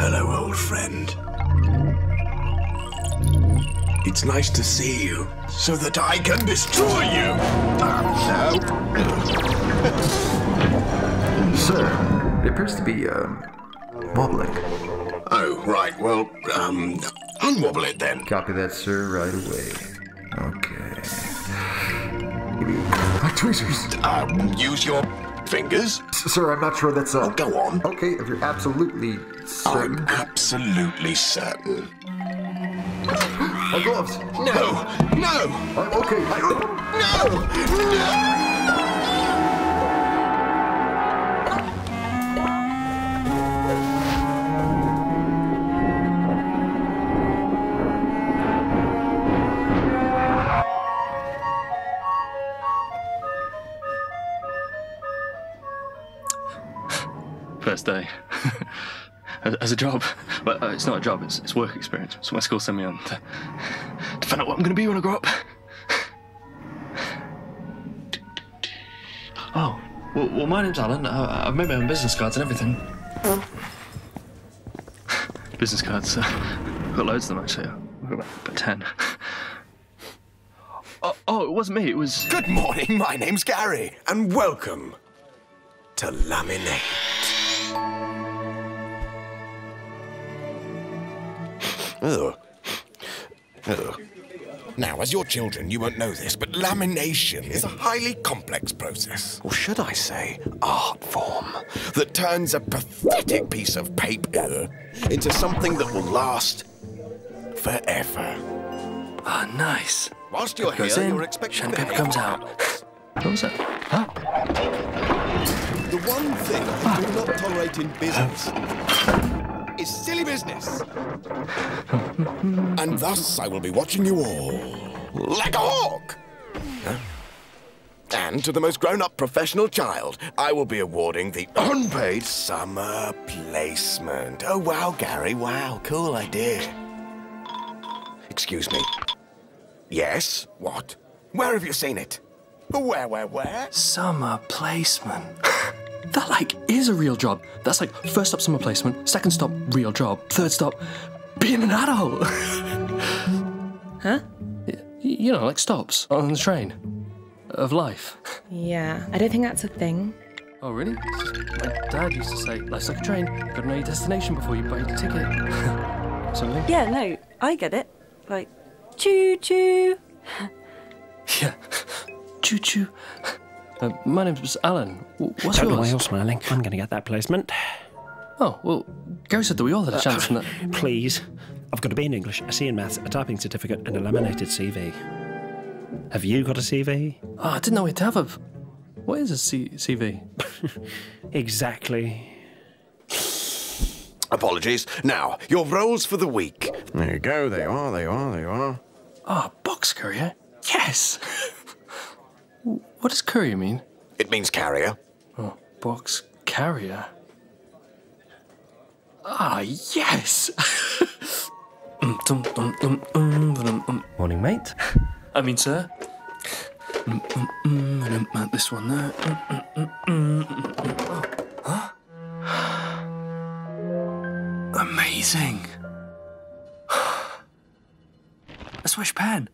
Hello, old friend. It's nice to see you, so that I can destroy you! Oh, no. Sir, it appears to be, um, wobbling. Oh, right, well, um, unwobble it then. Copy that, sir, right away. Okay. My tweezers! Um, use your fingers. Sir, I'm not sure that's uh Oh, go on. Okay, if you're absolutely certain. I'm absolutely certain. My gloves. No, no, I'm okay. I... no, no. First day. as, a job. But uh, it's not a job, it's, it's work experience. So my school sent me on to, to find out what I'm going to be when I grow up. Oh, well, well my name's Alan. I, I've made my own business cards and everything. business cards, uh, I've got loads of them actually. I've got about, about ten. oh, oh, it wasn't me, it was. Good morning. My name's Gary, and welcome to Lamin'8. Ugh. Ugh. Now, as your children, you won't know this, but lamination is a highly complex process, or should I say, art form, that turns a pathetic piece of paper into something that will last forever. Ah, nice. Whilst you're Goes here, in, you're expected shiny paper comes out. What was that? Huh? The one thing I do not tolerate in business is silly business. and thus I will be watching you all like a hawk. Huh? And to the most grown-up professional child, I will be awarding the unpaid summer placement. Oh, wow, Gary, wow, cool idea. Excuse me. Yes? What? Where have you seen it? Where, where, where? Summer placement. that like is a real job. That's like first stop summer placement, second stop real job, third stop being an adult. Huh? Y- you know, like stops on the train of life. Yeah, I don't think that's a thing. Oh really? My dad used to say, "Life's like a train. You gotta know your destination before you buy your ticket." Something. Yeah, no, I get it. Like, choo choo. Yeah. Choo choo. Uh, my name's Alan. What's Don't know why yours? you're smiling. I'm going to get that placement. Oh well, Gary said that we all had a chance. and that... Please. I've got a B in English, a C in Maths, a typing certificate, and a laminated CV. Have you got a CV? Oh, I didn't know we'd have a. What is a C- CV? Exactly. Apologies. Now, your roles for the week. There you go. They are. They are. They are. Ah, box courier. Yes. What does courier mean? It means carrier. Oh, box carrier. Ah, yes! Morning, mate. I mean, sir. This one there. Huh? Amazing! A swish pan.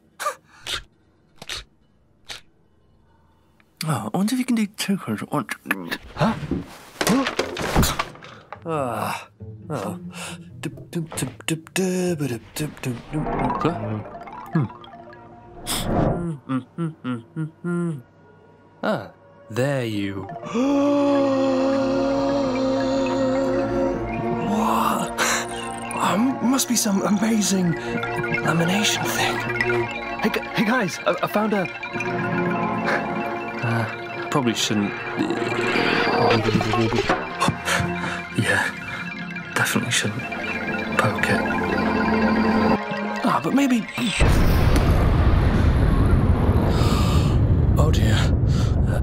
Oh, I wonder if you can do 200. One, huh? Ah. Oh. Hmm. Ah, there you. what? Um, must be some amazing lamination thing. Hey, hey guys, I, I found a. Uh, probably shouldn't. yeah, definitely shouldn't poke it. Ah, but maybe. Oh dear. Uh,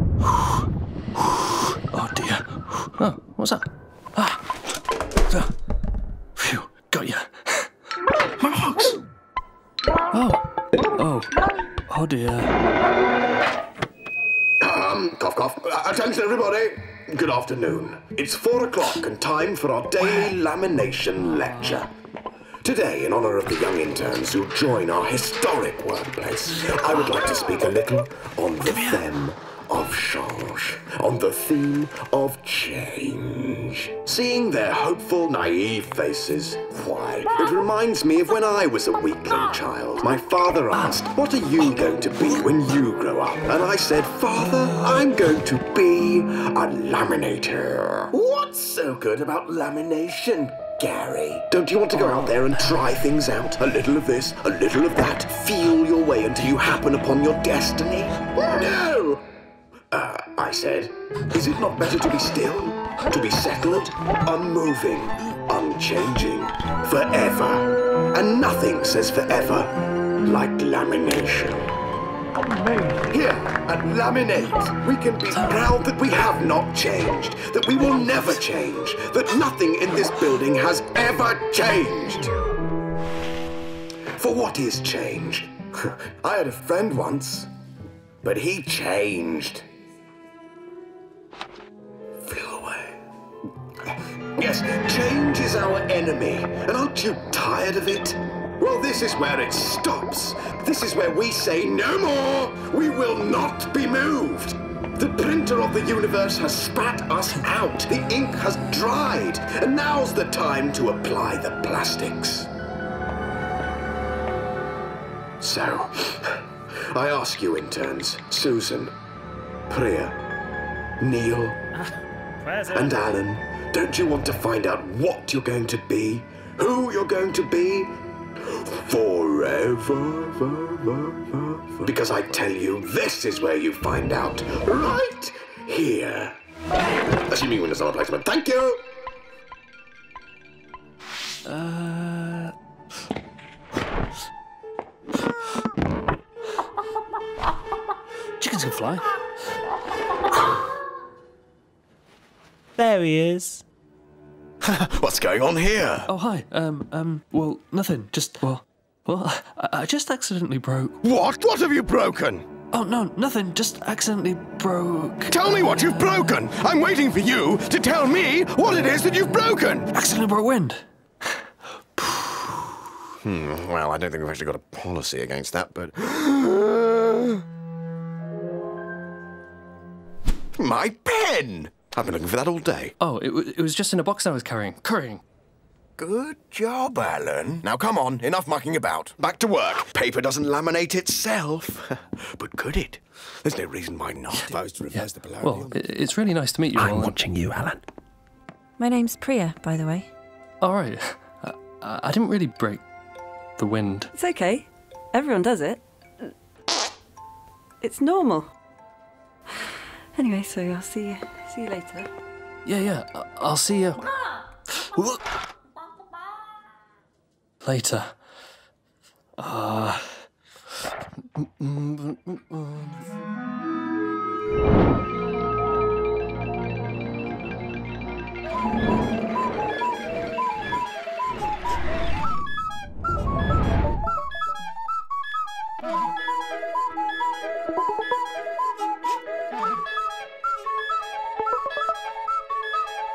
oh dear. Oh, what's that? Ah. Uh, Phew, got ya. My. Oh. Oh. Oh dear. Good afternoon. It's four o'clock and time for our daily lamination lecture. Today, in honor of the young interns who join our historic workplace, I would like to speak a little on the theme of change, on the theme of change. Seeing their hopeful, naive faces, why, it reminds me of when I was a weakling child. My father asked, What are you going to be when you grow up? And I said, Father, I'm going to be a laminator. What's so good about lamination? Gary. Don't you want to go out there and try things out? A little of this, a little of that. Feel your way until you happen upon your destiny? No! I said, is it not better to be still? To be settled, unmoving, unchanging, forever? And nothing says forever like lamination. Here at Lamin'8, we can be proud that we have not changed, that we will never change, that nothing in this building has ever changed. For what is change? I had a friend once, but he changed. Yes, change is our enemy, and aren't you tired of it? Well, this is where it stops. This is where we say no more. We will not be moved. The printer of the universe has spat us out. The ink has dried. And now's the time to apply the plastics. So, I ask you, interns, Susan, Priya, Neil, and Alan, don't you want to find out what you're going to be? Who you're going to be? Forever. Because I tell you, this is where you find out. Right here. Assuming not a placement. Thank you. Uh. Chickens can fly. There he is. What's going on here? Oh, hi. Um, um, well, nothing. Just, well, well, I, I just accidentally broke. What? What have you broken? Oh, no, nothing. Just accidentally broke. Tell me what you've broken. I'm waiting for you to tell me what it is that you've broken. Accidentally broke wind. Hmm, well, I don't think we've actually got a policy against that, but. My pen! I've been looking for that all day. Oh, it, wa- it was just in a box I was carrying. Carrying. Good job, Alan. Now come on, enough mucking about. Back to work. Paper doesn't laminate itself. but could it? There's no reason why not. If I was to reverse the polarity. Well, i it's really nice to meet you all. I'm and- watching you, Alan. My name's Priya, by the way. All right. I, uh, I I didn't really break the wind. It's okay. Everyone does it. It's normal. Anyway, so I'll see you. See you later. Yeah, yeah. I'll see you later. Uh,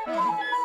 Oh,